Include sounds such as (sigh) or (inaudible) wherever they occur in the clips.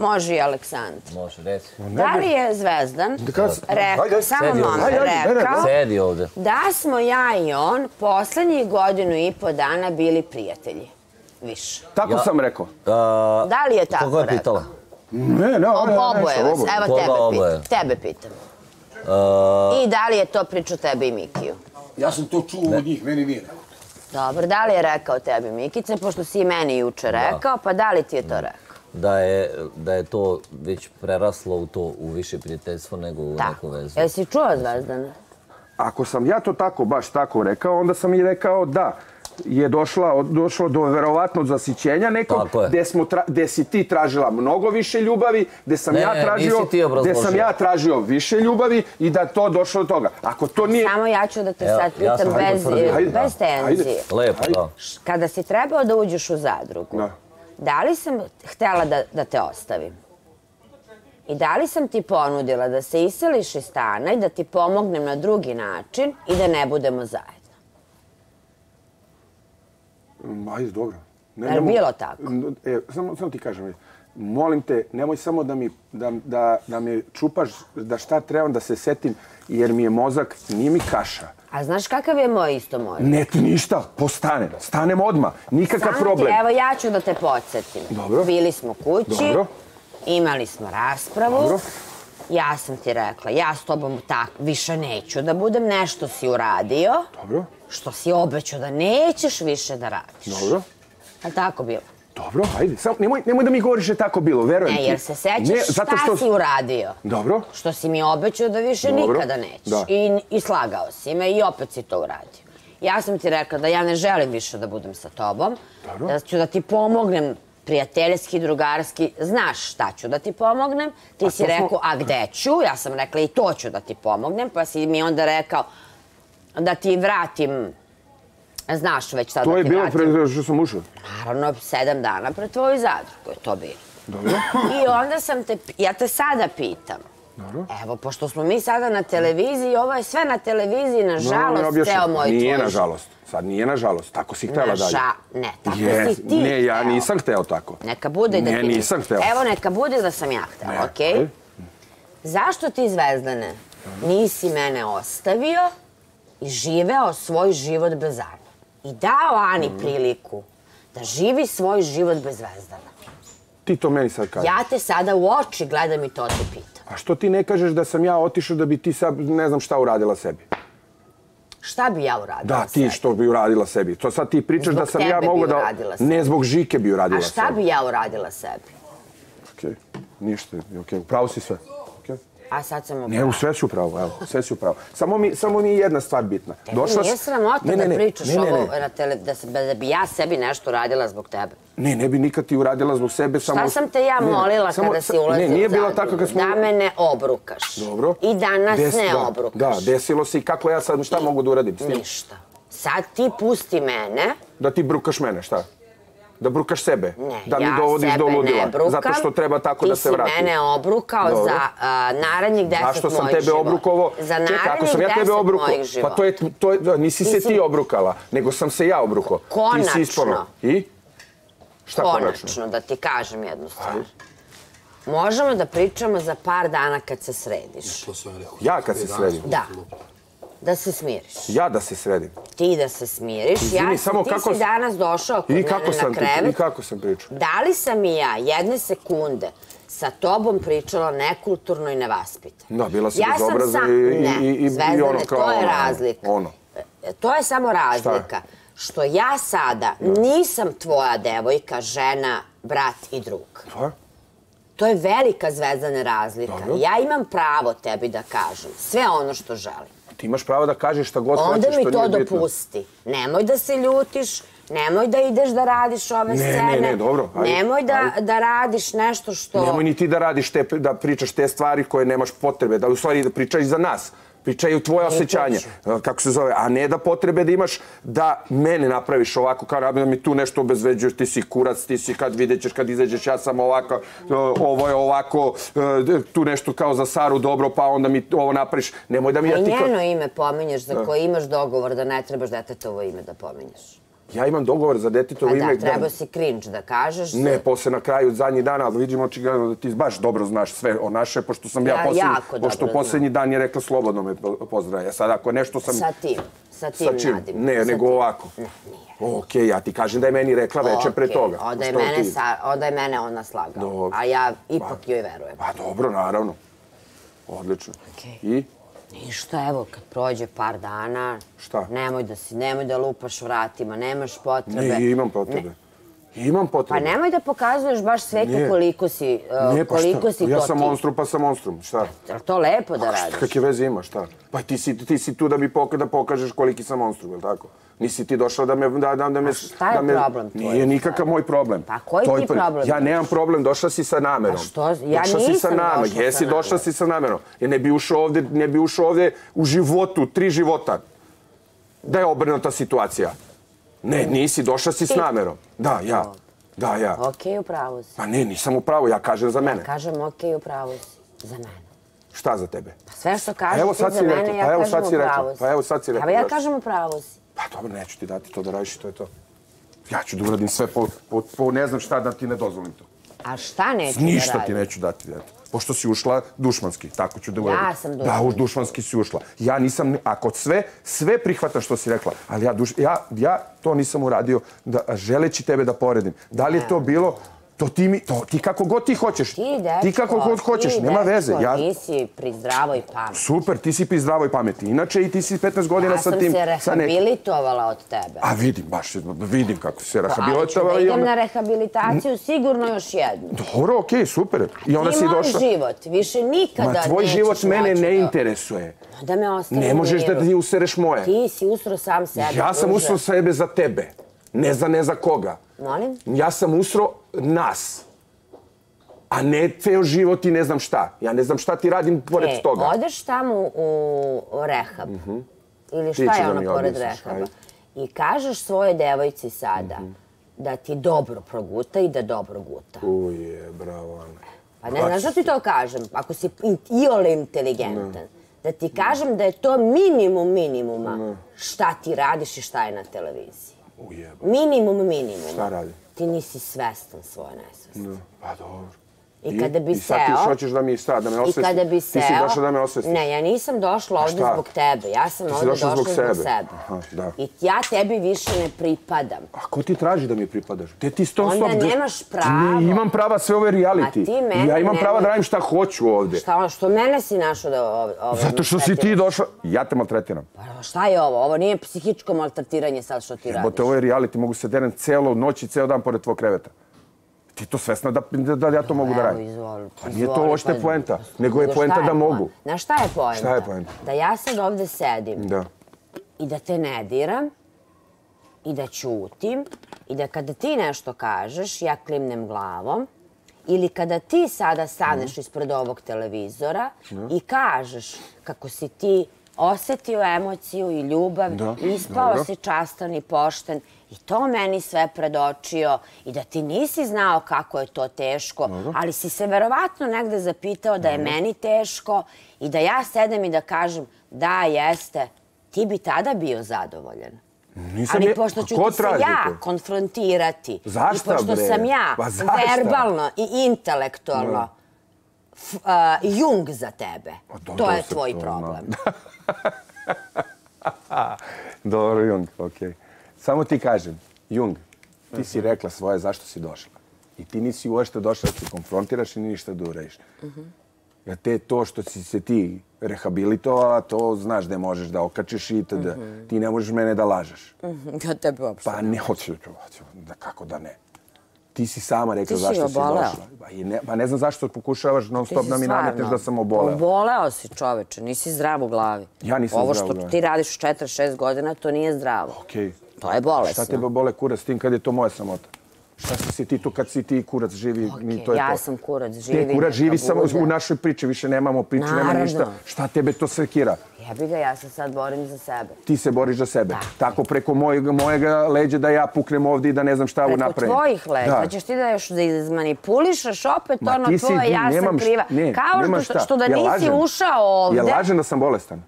Može i Aleksandar. Može, reci. Da li je Zvezdan rekao, samo ajde, rekao Sedi ovde. da smo ja i on poslednjih godinu i po dana bili prijatelji. Više. Tako Ja- sam rekao. A, Da li je tako Koga je rekao? pitala? Ne, ne, ne, Ob, ne, oboje ne, vas, evo tebe oboje? pitam. Tebe pitam. A, I da li je to pričao tebi i Mikiju? Ja sam to čuo od njih, meni nije rekao. Dobro, da li je rekao tebi Mikice, pošto si i meni juče rekao, pa da li ti je to rekao? Da je, da je to već preraslo u to u više prijateljstvo nego u Da. neku vezu. Jesi čuo Zvezdana? Ako sam ja to tako, baš tako rekao, onda sam i rekao da je došla, došlo do verovatno zasićenja nekog, Tako je. gde, smo tra, gde si ti tražila mnogo više ljubavi, gde sam Ne, ja tražio, obrazložio. sam ja tražio više ljubavi i da to došlo do toga. Ako to nije... Samo ja ću da te Evo, sad ja pitam sam bez, bez tenzije. Lepo, da. Kada si trebao da uđeš u zadrugu, Da. Da li sam htjela da, da te ostavim? I da li sam ti ponudila da se iseliš iz stana i da ti pomognem na drugi način i da ne budemo zajedno? Ajde, dobro. Ne, Je li bilo tako? E, samo, samo ti kažem, molim te, nemoj samo da mi, da, da, da me čupaš, da šta trebam da se setim, jer mi je mozak, nije mi kaša. A znaš kakav je moj isto moj? Ne, ti ništa, postanem, stanem odmah, nikakav ti- problem. Evo ja ću da te podsjetim. Dobro. Bili smo kući, Dobro. imali smo raspravu. Dobro. Ja sam ti rekla, ja s tobom tak više neću da budem, nešto si uradio, Dobro, što si obećao da nećeš više da radiš. dobro. A tako bilo? Dobro, ajde, samo nemoj, nemoj da mi govoriš da je tako bilo, verujem Ne, ti. jer se sećaš Ne, zato šta što... si uradio. Dobro, Što si mi obećao da više Dobro. nikada nećeš. Da. I, I slagao si me i opet si to uradio. Ja sam ti rekla da ja ne želim više da budem sa tobom. Dobro. Da ću da ti pomognem prijateljski, drugarski. Znaš šta ću da ti pomognem. Ti A si to smo- rekao, a gde ću? Ja sam rekla i to ću da ti pomognem. Pa si mi onda rekao da ti vratim Znaš već sad to da je ti bilo pre što sam ušao. Naravno, sedam dana pred tvoju zadrugu je to bilo. Dobro, I onda sam te, ja te sada pitam. dobro. Evo, pošto smo mi sada na televiziji, ovo je sve na televiziji, No, nažalost, ne objašnjam. ceo moj Nije tvoj nažalost, sad nije nažalost, tako si htela dalje. Ne, tako Je, si ti ne, ja nisam hteo tako. Neka bude i da Ne, ti... nisam hteo. Evo, neka bude da sam ja htela, Ne, okej? ajde. Zašto ti, Zvezdane, nisi mene ostavio i živeo svoj život bez Ane? I dao Ani Mm. priliku da živi svoj život bez Zvezdana. Ti to meni sad kažeš. Ja te sada u oči gledam i to te pitam. A što ti ne kažeš da sam ja otišao da bi ti sad ne znam šta uradila sebi? Šta bi ja uradila Da, ti sebi? što bi uradila sebi. To sad ti pričaš Zbog da sam ja mogao da... uradila sebi. Ne, zbog žike bi uradila A sebi. šta bi ja uradila sebi? Okej, ništa, okej, upravo si sve. A sad sam Ne, u sve si upravo, evo, sve si upravo. Samo mi, samo mi je jedna stvar bitna. Došla nije sramota Ne, ne, da ne, pričaš ne, ne, ovo ne. na tele, da, se, da bi ja sebi nešto uradila zbog tebe. Ne, ne bi nikad ti uradila zbog sebe, samo... Šta sam te ja molila samo- kada si ulazila Ne, nije u zadrugu? tako kad smo... Da me ne obrukaš. Dobro. I danas Des- ne da, obrukaš. Da, desilo se i kako ja sad, šta mogu da uradim s tim? Ništa. Sad ti pusti mene, Da ti brukaš mene, šta? Da brukaš sebe? ne, da mi ja dovodiš do ludila? brukam. Zato što treba tako da se vrati. Ti si mene obrukao Dobro. za a, narednih deset Zašto sam mojih tebe života. obrukovao? Za Čekaj, ako sam ja tebe deset obrukao, mojih pa života. to je, to je, da, nisi se Ti ti obrukala, nego sam se ja obrukao. Ti Konačno. si ispalo. I? Šta konačno? Konačno, da ti kažem jednu stvar. Možemo da pričamo za par dana kad se središ. To sam ja rekao. Ja kad se sredim. Da. Da se smiriš. Ja da se sredim. Ti da se smiriš. Izvini, ja sam, samo ti kako si danas došao kod I mene kako sam na ti, krevet. i kako sam pričao? Da li sam i ja jedne sekunde sa tobom pričala nekulturno i nevaspitano? Da, bila si ja sam bezobraza sa- i- i- i- Zvezdane, ono kao to je ono, razlika. ono. E, To je samo razlika. Što ja sada nisam tvoja devojka, žena, brat i drug. Pa? To je velika zvezdana razlika. Dobro. Ja imam pravo tebi da kažem sve ono što želim. Ti imaš pravo da kažeš šta god Onda hoćeš, mi što to nije bitno. dopusti. Nemoj da se ljutiš, nemoj da ideš da radiš ove Ne, ne, scene. ne, dobro, ajde, nemoj da, ajde. da radiš nešto što... Nemoj ni ti da radiš te, da pričaš te stvari koje nemaš potrebe, da u stvari da pričaš za nas. Pričaju tvoje osjećanje, kako se zove, a ne da potrebe da imaš da mene napraviš ovako, kao da mi tu nešto obezveđuješ, ti si kurac, ti si kad vidjet ćeš, kad izađeš, ja sam ovako, ovo je ovako, tu nešto kao za Saru dobro, pa onda mi ovo napraviš. Nemoj da mi ja ti kao... njeno ime pominješ za koje imaš dogovor da ne trebaš detetovo ime da pominješ. Ja imam dogovor za detetovo Pa ime. da, treba si cringe da kažeš. Ne, posle na kraju zadnji dan, ali vidimo očigledno da ti baš dobro znaš sve o naše, pošto sam ja, Ja posljednji, pošto posljednji dan je rekla slobodno me po- pozdravi. Ja sad ako nešto sam... Sa tim, sa tim Sa čim? nadim. Ne, sa nego tim. ovako. Ne, nije. Okej, ja ti kažem da je meni rekla veče pre toga. Onda je, mene, sa, onda je mene ona slagala. A ja ipak joj verujem. Pa dobro, naravno. Odlično. Okej. I? Ništa, evo, kad prođe par dana, Šta? nemoj da si, nemoj da lupaš vratima, nemaš potrebe. Ne, imam potrebe. Imam Pa potrebe. nemoj da pokazuješ baš svetu Nije. koliko si, uh, Ne, pa koliko šta? si ja to sam ti. monstrum, pa sam monstrum. Šta? Je to lepo da Šta, radiš? kakve veze ima, šta? Pa ti si, ti si tu da mi poka, da pokažeš koliki sam monstrum, je li tako? Nisi ti došla da me... Da, da, da me šta je da me, problem tvoj Nije nikakav moj problem. Pa koji To ti problem Ja nemam problem, došla si sa namerom. A što? Ja došla si sa nisam namerom. došla sa Jesi, došla namerom. si sa namerom. Jer ne bi ušao ovde, ne bi ušao ovde u životu, tri života. Da je obrnuta situacija. Ne, nisi, došla si s namerom. Da, ja. Da, ja. Okej, u pravu si. Pa ne, nisam u pravu, ja kažem za mene. Kažem, okej, u pravu si. Za mene. Šta za tebe? Pa sve što kažeš ti za mene, rekla, ja pa evo kažem sad si rekla, pa evo sad si rekla, Evo ja zašto? kažem u pravu si. Pa dobro, neću ti dati to da radiš, to je to. Ja ću da uradim sve po, po, po ne znam šta da ti ne dozvolim to. A šta neću da Ništa radim? ti neću dati, eto. Pošto si ušla dušmanski, tako ću da uradim. sam Da, dušmanski. u dušmanski si ušla. Ja nisam, ako sve, sve prihvatam što si rekla, ali ja, duš, ja, ja to nisam uradio da, želeći tebe da poredim. Da li je to bilo, to ti, mi, to, ti kako god ti hoćeš. Ti, dečko, ti kako god hoćeš, ti, nema veze. dečko, Ja, Ti si pri zdravoj pameti. Super, ti si pri zdravoj pameti. Inače i ti si 15 godina Ja sa sam tim... se sa nekim- rehabilitovala od tebe. A vidim, baš vidim kako se Ali ću da rehabilitovala. idem na rehabilitaciju sigurno još jednu. Dobro, okej, super. I onda Ti si moj došla... život više nikada Ma tvoj život mene ne interesuje. Da me ostavi Ne možeš da ti usereš moje. Ti si usro sam sebe. Ja sam usro sebe za tebe. Ne za ne za koga. Molim? Ja sam usro nas. A ne ceo život i ne znam šta. Ja ne znam šta ti radim pored e, toga. odeš tamo u rehab. Ili Ti šta ćeš je ono pored rehaba. ajde. I kažeš svojoj devojci sada da ti dobro proguta i da dobro guta. Uje, bravo, Ana. Pa ne znaš da ti to kažem, ako si in- iole inteligentan. Da ti kažem da je to minimum minimuma šta ti radiš i šta je na televiziji. Uje, Minimum minimuma. Šta radi? Ti nisi svestan svoje nesvesti. Pa dobro. I kada bi I sad ti seo- hoćeš da mi šta, da me I osvestiš? kada bi seo... Ti si došla da me osvestiš? Ne, ja nisam došla ovdje zbog tebe. Ja sam ovdje došla zbog zbog sebe. sebe. Aha, da. I ja tebi više ne pripadam. A ko ti traži da mi pripadaš? Te ti ston Onda stop... nemaš pravo. Ne, imam prava sve ove reality. A ti mene ja imam prava da radim šta hoću ovde. Šta ono, što mene si našao da ovo Zato što si ti došla... Ja te maltretiram. Pa šta je ovo? Ovo nije psihičko maltretiranje sad što ti radiš. te ovo je reality, mogu se derem celo noć i ceo dan pored tvog kreveta. Ti to svesna da, da, da ja to mogu da radim. izvoli. Pa nije to uopšte pa- poenta, nego je poenta da mogu. Znaš šta je poenta? Šta je poenta? Da ja sad ovdje sedim Da. i da te ne diram i da ćutim i da kada ti nešto kažeš, ja klimnem glavom ili kada ti sada staneš Mhm. ispred ovog televizora i kažeš kako si ti osetio emociju i ljubav, Da, ispao dobro. si častan i pošten i to meni sve predočio i da ti nisi znao kako je to teško, ali si se verovatno negde zapitao da je meni teško i da ja sedem i da kažem da jeste, ti bi tada bio zadovoljan. Nisam Ali je- pošto ću ti se ja konfrontirati Zašta, i pošto bre? sam ja Pa verbalno i intelektualno f- Jung za tebe, Pa to- je tvoj problem. (laughs) Dobro, Jung, okej. Samo ti kažem, Jung, ti si rekla svoje zašto si došla. I ti nisi uošte došla da se konfrontiraš i ništa da uradiš. Jer te to što si se ti rehabilitovala, to znaš da možeš da okačiš i da ti ne možeš mene da lažeš. Ja tebe uopšte. Pa ne hoću, da kako da ne. Ti si sama rekla si zašto si došla. Pa, i ne, pa ne znam zašto pokušavaš non stop da mi nametneš da sam oboleo. Oboleo si čoveče, nisi zdrav u glavi. Ja nisam Ovo zdrav u što glavi. ti radiš u 4-6 godina, to nije zdravo. Okej. To je bolesno. Šta tebe bole kurac s tim kad je to moja samota? Šta si ti tu kad si ti kurac živi, mi Okej, to je ja to. sam kurac živi, Te kurac živi samo u našoj priči, više nemamo priče, nema ništa. Šta tebe to sekira? Jebi ga, ja se sad borim za sebe. Ti se boriš za sebe. Tako preko mojeg, mojega leđa da ja puknem ovdje i da ne znam šta Preko napravim. tvojih leđa, Da. da. ćeš ti da još da izmanipulišeš opet Ma ono tvoje, ja sam kriva. ne, Kao što, šta. što da nisi ušao ovde. Je lažem da sam bolestan?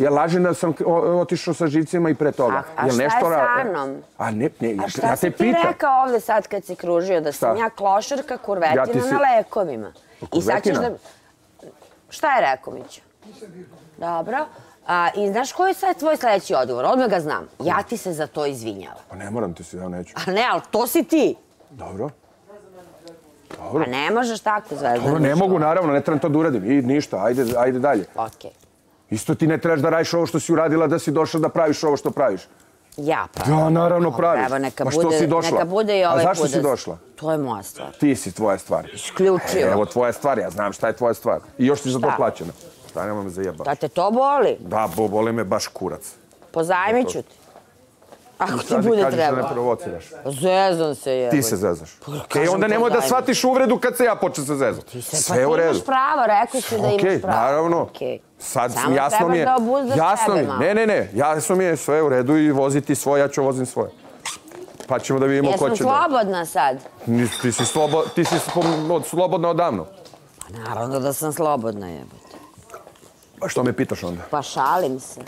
Ja lažem da sam otišao sa živcima i pre toga. A- a Jel šta je nešto ra- sa mnom? A ne, ne, ja, A šta ja si te ti pitam. rekao ovde sad kad si kružio? Da sam Šta? ja klošarka kurvetina Ja si- na lekovima. I sad ćeš Kurvetina? da... Šta je rekao Mićo? Dobro. A, I znaš koji je sad tvoj sledeći odgovor? Odmah ga znam. Ja ti se za to izvinjavam. Pa ne moram ti se, ja neću. A ne, ali to si ti. Dobro. Dobro. Pa ne možeš tako zvezdan. Dobro, ne mogu, naravno, ne trebam to da uradim. I ništa, ajde, ajde dalje. Okej. Isto ti ne trebaš da radiš ovo što si uradila, da si došla da praviš ovo što praviš. Ja pa. Da, naravno praviš. Evo, neka Pa što bude, si došla? Neka bude i A ovaj zašto put si došla? To je moja stvar. Ti si tvoja stvar. Isključivo. Evo tvoja stvar, ja znam šta je tvoja stvar. I još ti za to plaćena. Šta nema me zajebati. Da te to boli, Da, bo, boli me baš kurac. pozajmit ću ti. Ako ti ti bude kažeš da ne treba. provociraš. Zezam se je. Ti se zezaš. E, onda nemoj da shvatiš uvredu kad se ja počnem se zezati. Pa Sve u ti redu. imaš pravo, rekao si da imaš Okej, pravo. naravno. Okej. Sad Samo jasno mi je. trebaš da obuzdaš jasno sebe mi. Ne, ne, ne. Jasno mi je sve u redu i voziti svoje, ja ću vozim svoje. Pa ćemo da vidimo ko Jesam će da... slobodna sad? Ti si, slobo, ti si slobodna od, slobodna odavno. Pa naravno da sam slobodna jebote. Pa što me pitaš onda? Pa šalim se.